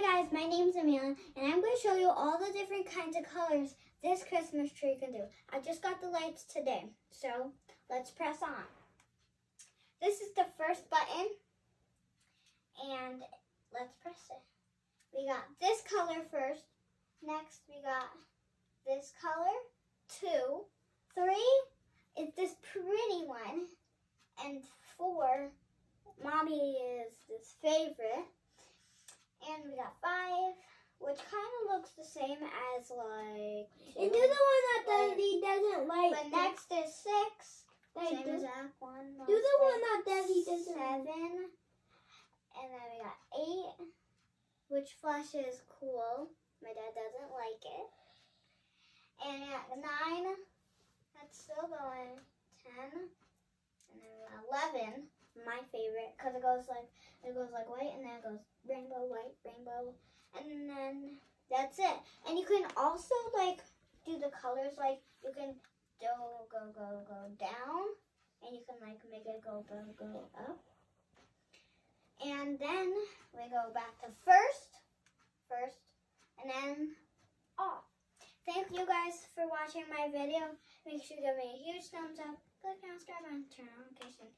Hi guys, my name's Amelia, and I'm going to show you all the different kinds of colors this Christmas tree can do. I just got the lights today, so let's press on. This is the first button, and let's press it. We got this color first. Next, we got this color. Two. Three is this pretty one. And four, mommy is this favorite. And we got five, which kind of looks the same as like. And do the one that Daddy doesn't like. But next is six. Like same this. exact one. Do the one that Daddy doesn't like. Seven. And then we got eight, which flashes cool. My dad doesn't like it. And at nine, that's still going. Ten. And then we got eleven, my favorite, because it goes like it goes like white and then it goes rainbow, white, And then that's it. And you can also like do the colors like you can go go go go down and you can like make it go go go up. And then we go back to first, first, and then off. Thank you guys for watching my video. Make sure to give me a huge thumbs up, click on subscribe, and turn on notifications.